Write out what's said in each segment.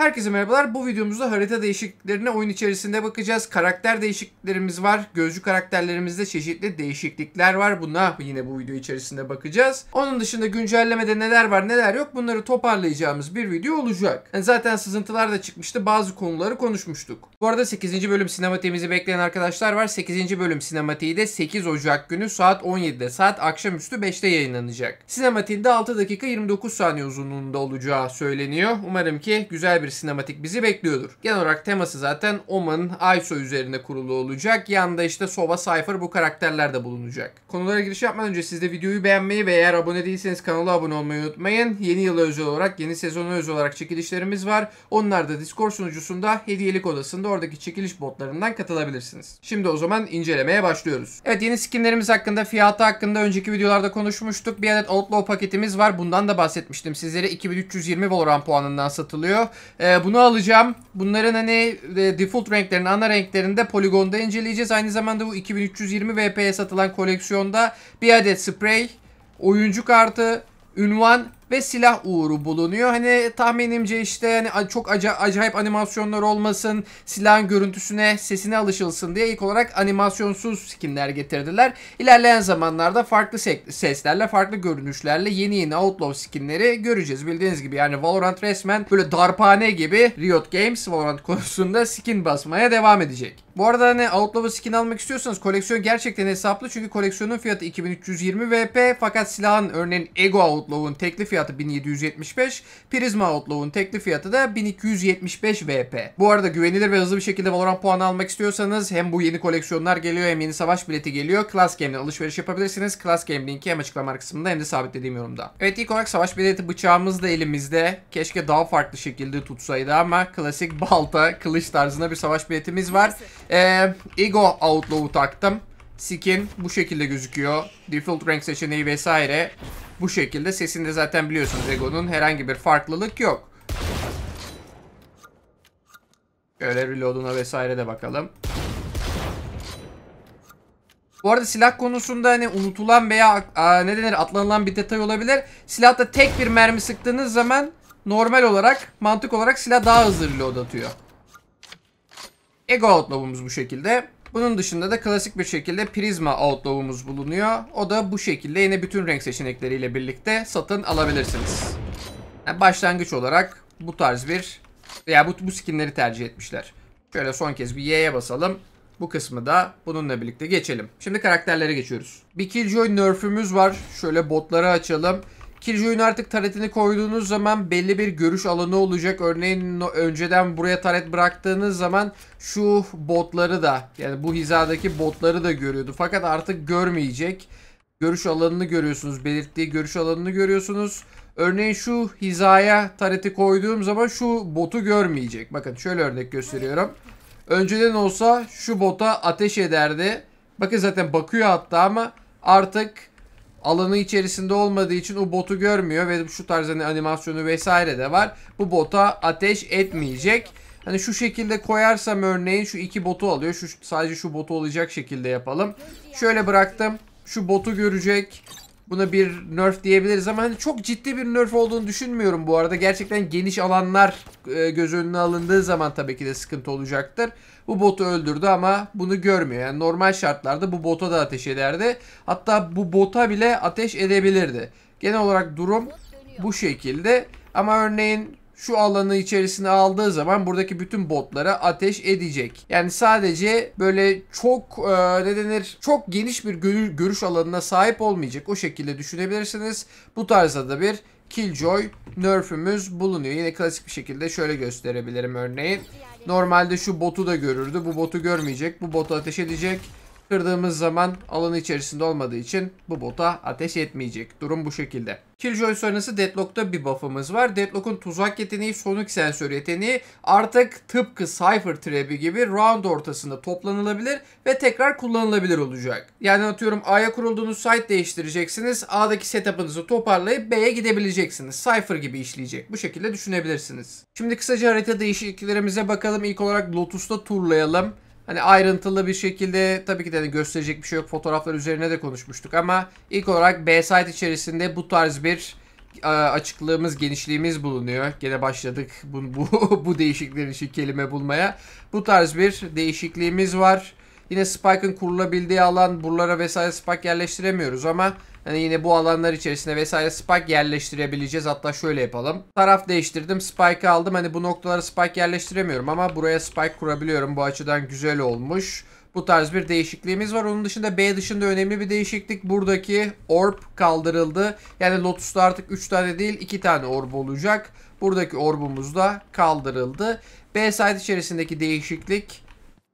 Herkese merhabalar. Bu videomuzda harita değişikliklerine oyun içerisinde bakacağız. Karakter değişikliklerimiz var. Gözcü karakterlerimizde çeşitli değişiklikler var. Buna yine bu video içerisinde bakacağız. Onun dışında güncellemede neler var neler yok bunları toparlayacağımız bir video olacak. Yani zaten sızıntılar da çıkmıştı. Bazı konuları konuşmuştuk. Bu arada 8. bölüm sinematiğimizi bekleyen arkadaşlar var. 8. bölüm sinematiği de 8 Ocak günü saat 17'de saat akşamüstü 5'te yayınlanacak. Sinematiğinde 6 dakika 29 saniye uzunluğunda olacağı söyleniyor. Umarım ki güzel bir sinematik bizi bekliyordur. Genel olarak teması zaten Omen, Aiso üzerine kurulu olacak. Yanında işte Sova, Cypher bu karakterler de bulunacak. Konulara giriş yapmadan önce siz de videoyu beğenmeyi ve eğer abone değilseniz kanala abone olmayı unutmayın. Yeni yıla özel olarak, yeni sezona özel olarak çekilişlerimiz var. Onlar da Discord sunucusunda hediyelik odasında oradaki çekiliş botlarından katılabilirsiniz. Şimdi o zaman incelemeye başlıyoruz. Evet yeni skinlerimiz hakkında, fiyatı hakkında önceki videolarda konuşmuştuk. Bir adet Outlaw paketimiz var. Bundan da bahsetmiştim sizlere. 2320 Valorant puanından satılıyor. Ee, bunu alacağım. Bunların hani e, default renklerini, ana renklerini de poligonda inceleyeceğiz. Aynı zamanda bu 2320 VP'ye satılan koleksiyonda bir adet sprey, oyuncu kartı, ünvan ve silah uğuru bulunuyor. Hani tahminimce işte hani çok aca acayip animasyonlar olmasın, silahın görüntüsüne, sesine alışılsın diye ilk olarak animasyonsuz skinler getirdiler. İlerleyen zamanlarda farklı seslerle, farklı görünüşlerle yeni yeni Outlaw skinleri göreceğiz. Bildiğiniz gibi yani Valorant resmen böyle darphane gibi Riot Games Valorant konusunda skin basmaya devam edecek. Bu arada hani Outlaw'ı skin almak istiyorsanız koleksiyon gerçekten hesaplı çünkü koleksiyonun fiyatı 2320 VP fakat silahın örneğin Ego Outlaw'un tekli fiyatı 1775, Prisma Outlaw'un tekli fiyatı da 1275 VP. Bu arada güvenilir ve hızlı bir şekilde Valorant puanı almak istiyorsanız hem bu yeni koleksiyonlar geliyor hem yeni savaş bileti geliyor. Class Game'den alışveriş yapabilirsiniz. Class Game linki hem açıklama kısmında hem de sabitlediğim yorumda. Evet ilk olarak savaş bileti bıçağımız da elimizde. Keşke daha farklı şekilde tutsaydı ama klasik balta, kılıç tarzında bir savaş biletimiz var. Ee, Ego Outlaw'u taktım. Skin bu şekilde gözüküyor. Default renk seçeneği vesaire. Bu şekilde sesinde zaten biliyorsunuz Ego'nun herhangi bir farklılık yok. Şöyle reload'una vesaire de bakalım. Bu arada silah konusunda hani unutulan veya a, ne denir atlanılan bir detay olabilir. Silahta tek bir mermi sıktığınız zaman normal olarak mantık olarak silah daha hızlı reload atıyor. Ego Outlaw'umuz bu şekilde. Bunun dışında da klasik bir şekilde Prisma Outlaw'umuz bulunuyor. O da bu şekilde yine bütün renk seçenekleriyle birlikte satın alabilirsiniz. Yani başlangıç olarak bu tarz bir veya bu, bu skinleri tercih etmişler. Şöyle son kez bir Y'ye basalım. Bu kısmı da bununla birlikte geçelim. Şimdi karakterlere geçiyoruz. Bir Killjoy nerf'ümüz var. Şöyle botları açalım. Killjoy'un artık taretini koyduğunuz zaman belli bir görüş alanı olacak. Örneğin önceden buraya taret bıraktığınız zaman şu botları da yani bu hizadaki botları da görüyordu. Fakat artık görmeyecek. Görüş alanını görüyorsunuz. Belirttiği görüş alanını görüyorsunuz. Örneğin şu hizaya tareti koyduğum zaman şu botu görmeyecek. Bakın şöyle örnek gösteriyorum. Önceden olsa şu bota ateş ederdi. Bakın zaten bakıyor hatta ama artık alanı içerisinde olmadığı için o botu görmüyor ve şu tarz hani animasyonu vesaire de var. Bu bota ateş etmeyecek. Hani şu şekilde koyarsam örneğin şu iki botu alıyor. Şu sadece şu botu olacak şekilde yapalım. Şöyle bıraktım. Şu botu görecek. Buna bir nerf diyebiliriz ama hani çok ciddi bir nerf olduğunu düşünmüyorum bu arada. Gerçekten geniş alanlar e, göz önüne alındığı zaman tabii ki de sıkıntı olacaktır. Bu botu öldürdü ama bunu görmüyor. Yani normal şartlarda bu bota da ateş ederdi. Hatta bu bota bile ateş edebilirdi. Genel olarak durum bu şekilde. Ama örneğin şu alanı içerisine aldığı zaman buradaki bütün botlara ateş edecek. Yani sadece böyle çok e, ne denir çok geniş bir görüş alanına sahip olmayacak. O şekilde düşünebilirsiniz. Bu tarzda da bir Killjoy nerf'ümüz bulunuyor. Yine klasik bir şekilde şöyle gösterebilirim örneğin. Normalde şu botu da görürdü. Bu botu görmeyecek. Bu botu ateş edecek. Kırdığımız zaman alanı içerisinde olmadığı için bu bota ateş etmeyecek. Durum bu şekilde. Killjoy sonrası Deadlock'ta bir buff'ımız var. Deadlock'un tuzak yeteneği, sonik sensör yeteneği artık tıpkı Cypher Trap'i gibi round ortasında toplanılabilir ve tekrar kullanılabilir olacak. Yani atıyorum A'ya kurulduğunuz site değiştireceksiniz. A'daki setup'ınızı toparlayıp B'ye gidebileceksiniz. Cypher gibi işleyecek. Bu şekilde düşünebilirsiniz. Şimdi kısaca harita değişikliklerimize bakalım. İlk olarak Lotus'ta turlayalım. Hani ayrıntılı bir şekilde tabii ki de gösterecek bir şey yok. Fotoğraflar üzerine de konuşmuştuk ama ilk olarak B site içerisinde bu tarz bir e, açıklığımız, genişliğimiz bulunuyor. Gene başladık bu, bu, bu değişiklikler için kelime bulmaya. Bu tarz bir değişikliğimiz var. Yine Spike'ın kurulabildiği alan buralara vesaire Spike yerleştiremiyoruz ama hani yine bu alanlar içerisinde vesaire Spike yerleştirebileceğiz. Hatta şöyle yapalım. Taraf değiştirdim. Spike'ı aldım. Hani bu noktalara Spike yerleştiremiyorum ama buraya Spike kurabiliyorum. Bu açıdan güzel olmuş. Bu tarz bir değişikliğimiz var. Onun dışında B dışında önemli bir değişiklik. Buradaki orb kaldırıldı. Yani Lotus'ta artık 3 tane değil 2 tane orb olacak. Buradaki orbumuz da kaldırıldı. B site içerisindeki değişiklik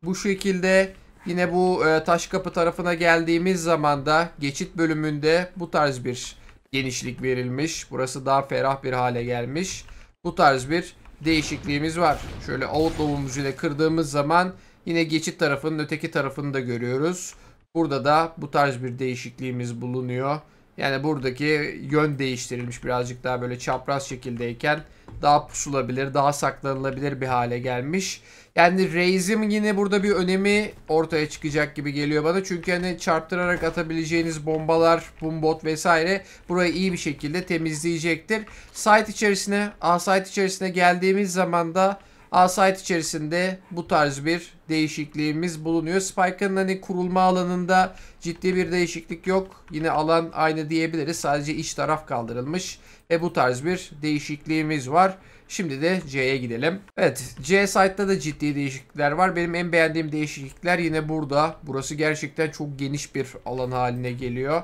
bu şekilde. Yine bu e, taş kapı tarafına geldiğimiz zaman da geçit bölümünde bu tarz bir genişlik verilmiş. Burası daha ferah bir hale gelmiş. Bu tarz bir değişikliğimiz var. Şöyle outlaw'umuzu ile kırdığımız zaman yine geçit tarafının öteki tarafını da görüyoruz. Burada da bu tarz bir değişikliğimiz bulunuyor. Yani buradaki yön değiştirilmiş birazcık daha böyle çapraz şekildeyken daha pusulabilir, daha saklanılabilir bir hale gelmiş. Yani Raze'im yine burada bir önemi ortaya çıkacak gibi geliyor bana. Çünkü hani çarptırarak atabileceğiniz bombalar, bombot vesaire burayı iyi bir şekilde temizleyecektir. Site içerisine, A site içerisine geldiğimiz zaman da A site içerisinde bu tarz bir değişikliğimiz bulunuyor. Spike'ın hani kurulma alanında ciddi bir değişiklik yok. Yine alan aynı diyebiliriz. Sadece iç taraf kaldırılmış. Ve bu tarz bir değişikliğimiz var. Şimdi de C'ye gidelim. Evet C site'da da ciddi değişiklikler var. Benim en beğendiğim değişiklikler yine burada. Burası gerçekten çok geniş bir alan haline geliyor.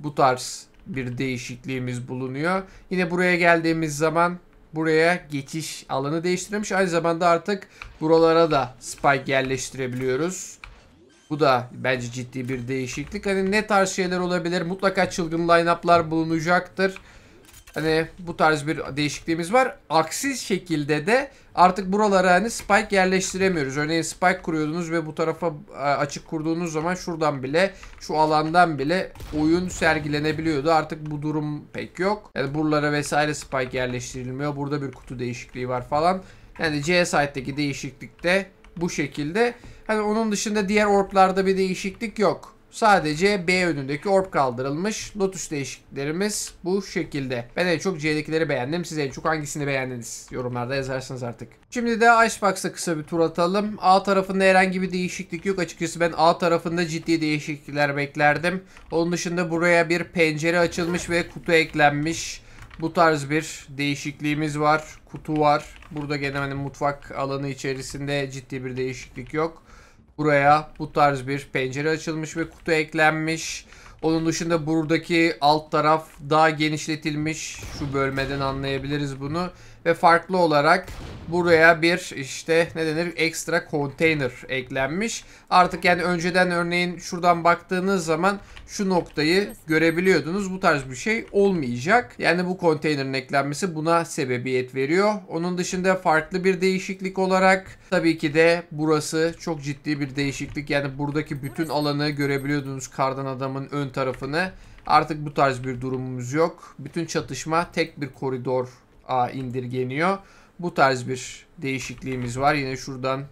Bu tarz bir değişikliğimiz bulunuyor. Yine buraya geldiğimiz zaman buraya geçiş alanı değiştirilmiş. Aynı zamanda artık buralara da spike yerleştirebiliyoruz. Bu da bence ciddi bir değişiklik. Hani ne tarz şeyler olabilir? Mutlaka çılgın line-up'lar bulunacaktır. Hani bu tarz bir değişikliğimiz var. Aksi şekilde de artık buralara hani spike yerleştiremiyoruz. Örneğin spike kuruyordunuz ve bu tarafa e, açık kurduğunuz zaman şuradan bile şu alandan bile oyun sergilenebiliyordu. Artık bu durum pek yok. Yani buralara vesaire spike yerleştirilmiyor. Burada bir kutu değişikliği var falan. Yani C site'deki değişiklik de bu şekilde. Hani onun dışında diğer orblarda bir değişiklik yok. Sadece B önündeki orb kaldırılmış. Lotus değişikliklerimiz bu şekilde. Ben en çok C'dekileri beğendim. Siz en çok hangisini beğendiniz? Yorumlarda yazarsınız artık. Şimdi de Icebox'a kısa bir tur atalım. A tarafında herhangi bir değişiklik yok. Açıkçası ben A tarafında ciddi değişiklikler beklerdim. Onun dışında buraya bir pencere açılmış ve kutu eklenmiş. Bu tarz bir değişikliğimiz var. Kutu var. Burada gene hani mutfak alanı içerisinde ciddi bir değişiklik yok. Buraya bu tarz bir pencere açılmış ve kutu eklenmiş. Onun dışında buradaki alt taraf daha genişletilmiş. Şu bölmeden anlayabiliriz bunu. Ve farklı olarak buraya bir işte ne denir ekstra konteyner eklenmiş. Artık yani önceden örneğin şuradan baktığınız zaman şu noktayı görebiliyordunuz. Bu tarz bir şey olmayacak. Yani bu konteynerin eklenmesi buna sebebiyet veriyor. Onun dışında farklı bir değişiklik olarak tabii ki de burası çok ciddi bir değişiklik. Yani buradaki bütün alanı görebiliyordunuz kardan adamın ön tarafını. Artık bu tarz bir durumumuz yok. Bütün çatışma tek bir koridor indirgeniyor. Bu tarz bir değişikliğimiz var. Yine şuradan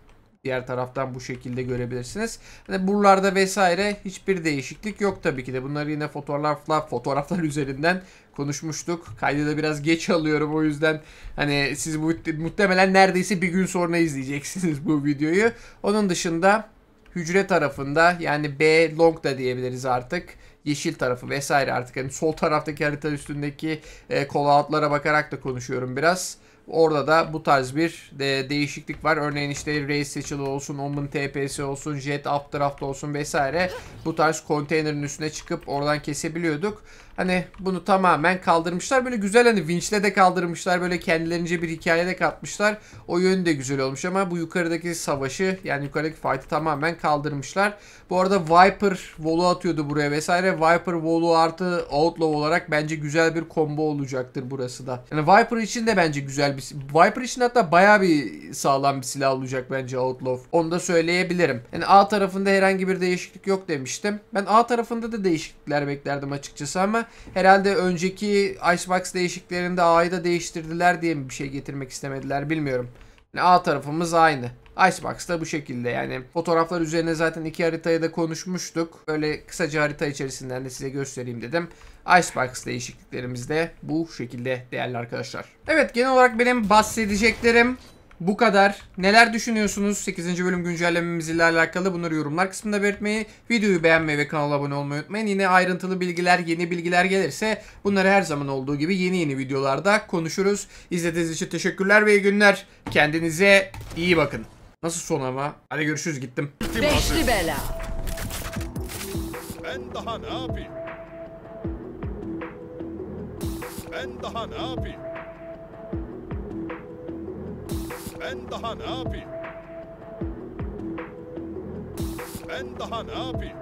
diğer taraftan bu şekilde görebilirsiniz. Hani buralarda vesaire hiçbir değişiklik yok tabii ki de. Bunları yine fotoğraflar fotoğraflar üzerinden konuşmuştuk. Kaydı da biraz geç alıyorum o yüzden hani siz bu muhtemelen neredeyse bir gün sonra izleyeceksiniz bu videoyu. Onun dışında hücre tarafında yani B long da diyebiliriz artık yeşil tarafı vesaire artık hani sol taraftaki harita üstündeki e, call bakarak da konuşuyorum biraz. Orada da bu tarz bir de değişiklik var. Örneğin işte Race seçili olsun, Omen TPS olsun, Jet Updraft olsun vesaire. Bu tarz konteynerin üstüne çıkıp oradan kesebiliyorduk. Hani bunu tamamen kaldırmışlar. Böyle güzel hani vinçle de kaldırmışlar. Böyle kendilerince bir hikaye de katmışlar. O yönü de güzel olmuş ama bu yukarıdaki savaşı yani yukarıdaki fight'ı tamamen kaldırmışlar. Bu arada Viper Volu atıyordu buraya vesaire. Viper Volu artı Outlaw olarak bence güzel bir combo olacaktır burası da. Yani Viper için de bence güzel bir Viper için hatta baya bir sağlam bir silah olacak bence Outlaw. Onu da söyleyebilirim. Yani A tarafında herhangi bir değişiklik yok demiştim. Ben A tarafında da değişiklikler beklerdim açıkçası herhalde önceki Icebox değişiklerinde A'yı da değiştirdiler diye mi bir şey getirmek istemediler bilmiyorum. Yani A tarafımız aynı. Icebox da bu şekilde yani fotoğraflar üzerine zaten iki haritayı da konuşmuştuk. Böyle kısaca harita içerisinden de size göstereyim dedim. Icebox değişikliklerimiz de bu şekilde değerli arkadaşlar. Evet genel olarak benim bahsedeceklerim bu kadar. Neler düşünüyorsunuz 8. bölüm güncellememiz ile alakalı bunları yorumlar kısmında belirtmeyi, videoyu beğenmeyi ve kanala abone olmayı unutmayın. Yine ayrıntılı bilgiler, yeni bilgiler gelirse bunları her zaman olduğu gibi yeni yeni videolarda konuşuruz. İzlediğiniz için teşekkürler ve iyi günler. Kendinize iyi bakın. Nasıl son ama? Hadi görüşürüz gittim. Beşli bela. Ben daha ne yapayım? Ben daha ne yapayım? Ben daha ne yapayım? Ben daha ne yapayım?